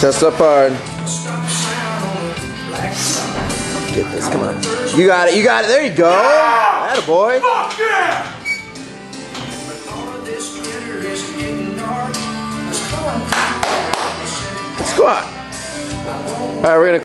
Chest up hard. Get this, come on. You got it, you got it. There you go. Yeah. a boy. Fuck yeah! Squat. All right, we're gonna.